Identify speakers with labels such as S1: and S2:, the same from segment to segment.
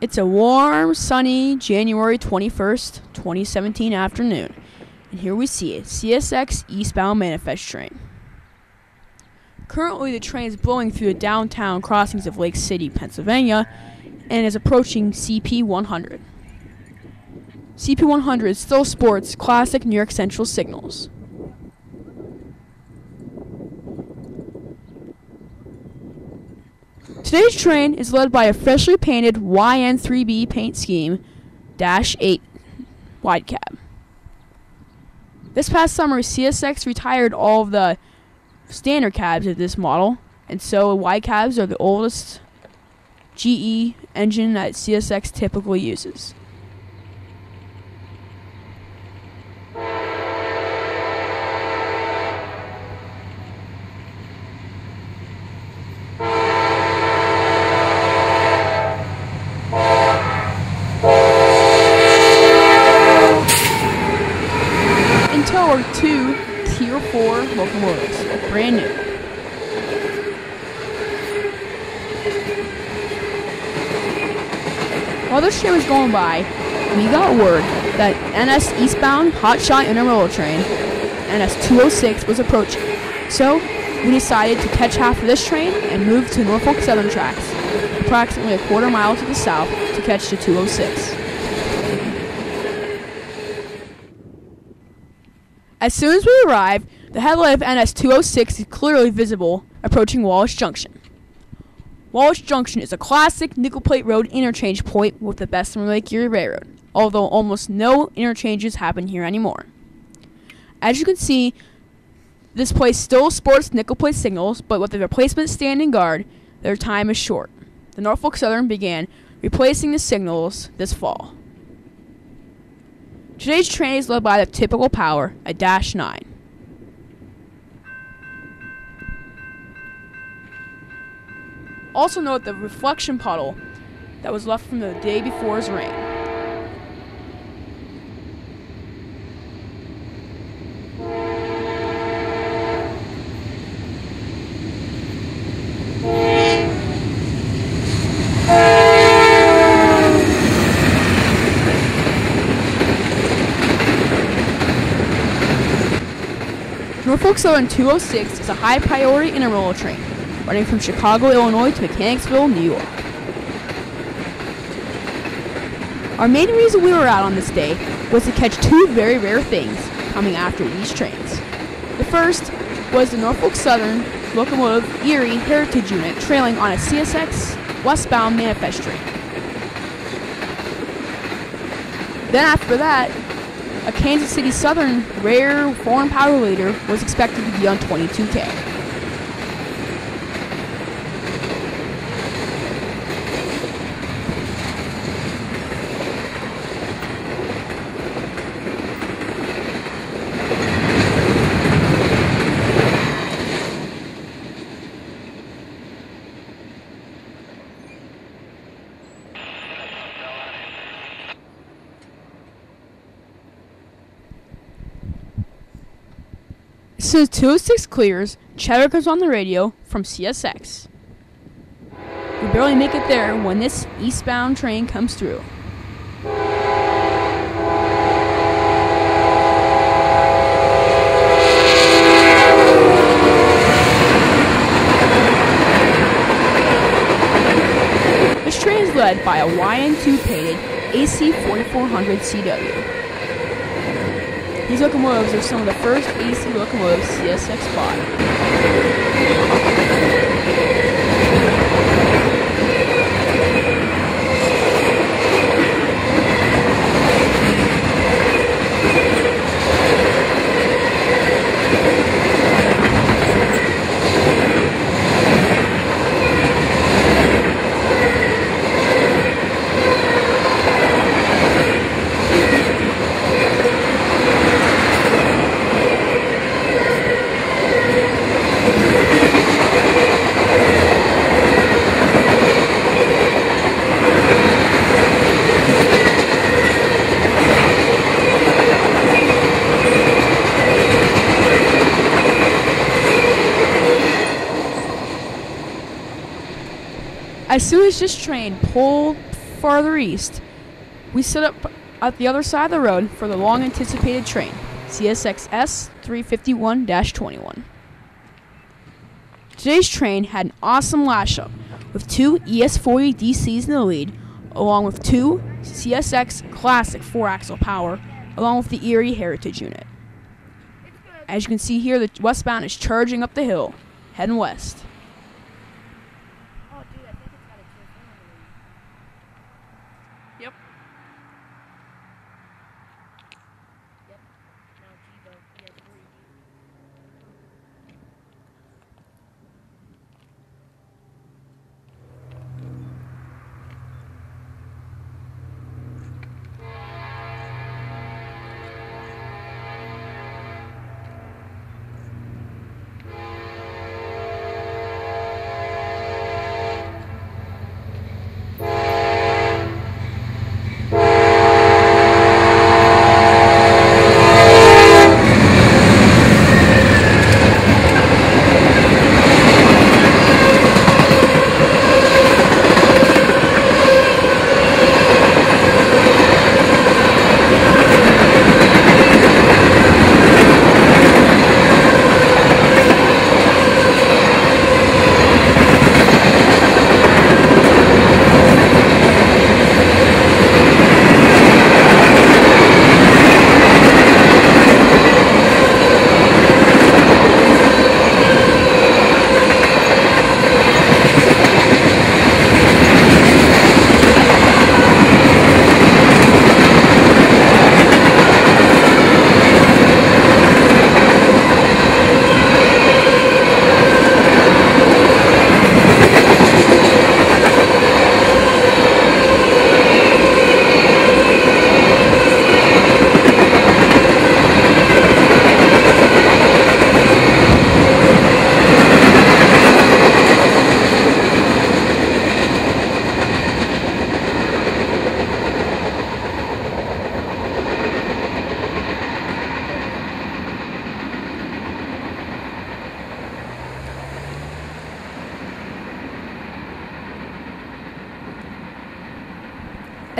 S1: It's a warm, sunny January 21st, 2017 afternoon, and here we see it CSX eastbound manifest train. Currently, the train is blowing through the downtown crossings of Lake City, Pennsylvania, and is approaching CP 100. CP 100 still sports classic New York Central signals. Today's train is led by a freshly painted YN3B paint scheme Dash 8 wide cab. This past summer, CSX retired all of the standard cabs of this model, and so wide cabs are the oldest GE engine that CSX typically uses. In tow are two Tier 4 locomotives, brand new. While this train was going by, we got word that NS eastbound hotshot intermodal train, NS 206, was approaching. So, we decided to catch half of this train and move to Norfolk Southern tracks, approximately a quarter mile to the south, to catch the 206. As soon as we arrive, the headlight of NS 206 is clearly visible approaching Wallace Junction. Wallace Junction is a classic nickel plate road interchange point with the Bessemer Lake Erie Railroad, although almost no interchanges happen here anymore. As you can see, this place still sports nickel plate signals, but with the replacement standing guard, their time is short. The Norfolk Southern began replacing the signals this fall. Today's train is led by the typical power, a Dash 9. Also note the reflection puddle that was left from the day before's rain. Norfolk Southern 206 is a high priority intermodal train running from Chicago, Illinois to Mechanicville, New York. Our main reason we were out on this day was to catch two very rare things coming after these trains. The first was the Norfolk Southern locomotive Erie Heritage Unit trailing on a CSX westbound manifest train. Then after that, a Kansas City Southern rare foreign power leader was expected to be on 22K. Soon as 206 clears, chatter comes on the radio from CSX. We barely make it there when this eastbound train comes through. This train is led by a YN2 painted AC 4400 CW. These locomotives are some of the first AC locomotives CSX bought. As soon as this train pulled farther east, we set up at the other side of the road for the long anticipated train, CSX S 351 21. Today's train had an awesome lash up with two ES40 DCs in the lead, along with two CSX Classic 4 axle power, along with the Erie Heritage unit. As you can see here, the westbound is charging up the hill, heading west.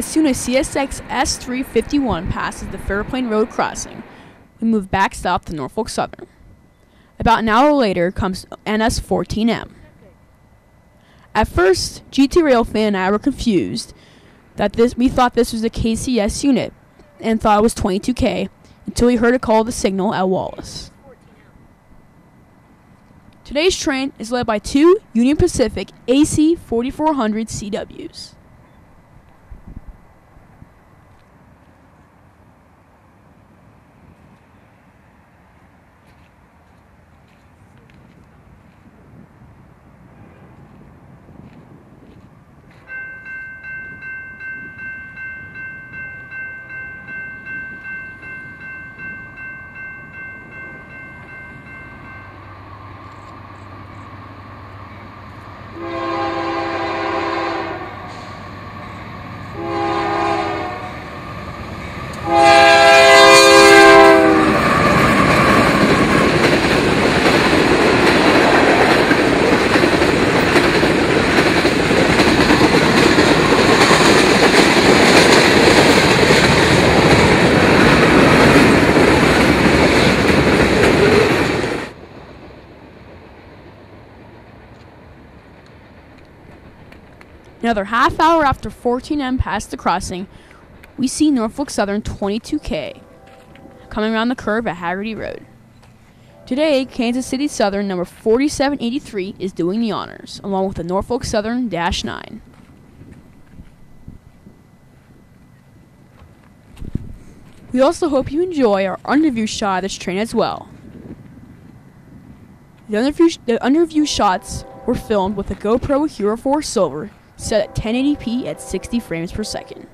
S1: As soon as CSX S351 passes the Fairplain Road crossing, we move back south to Norfolk Southern. About an hour later comes NS14M. At first, GT Rail fan and I were confused that this we thought this was a KCS unit and thought it was 22K until we heard a call the signal at Wallace. Today's train is led by two Union Pacific AC 4400 CWs. Another half hour after 14M passed the crossing, we see Norfolk Southern 22K coming around the curve at Haggerty Road. Today, Kansas City Southern number 4783 is doing the honors, along with the Norfolk Southern Dash 9. We also hope you enjoy our underview shot of this train as well. The underview, the underview shots were filmed with a GoPro Hero 4 Silver set at 1080p at 60 frames per second.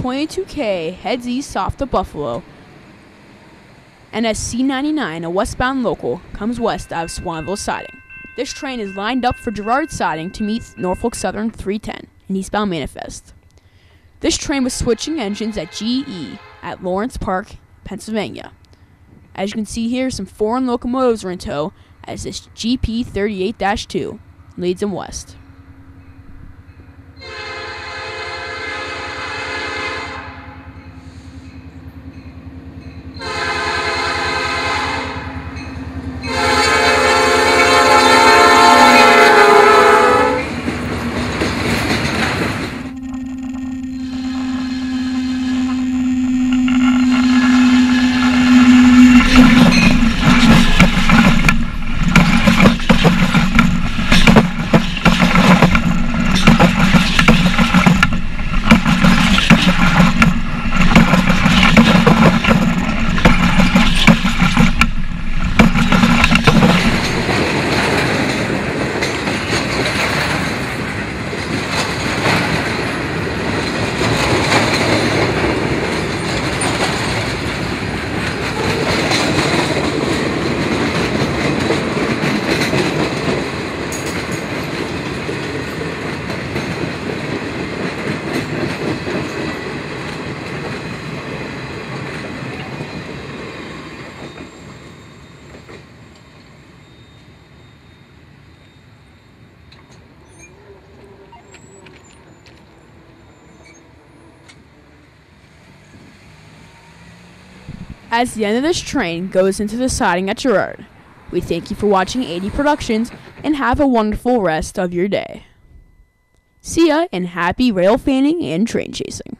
S1: 22K heads east off the Buffalo, and as C99, a westbound local, comes west out of Swanville siding. This train is lined up for Girard siding to meet Norfolk Southern 310, an eastbound manifest. This train was switching engines at GE at Lawrence Park, Pennsylvania. As you can see here, some foreign locomotives are in tow as this GP 38 2 leads them west. As the end of this train goes into the siding at Girard, we thank you for watching 80 Productions and have a wonderful rest of your day. See ya and happy rail fanning and train chasing.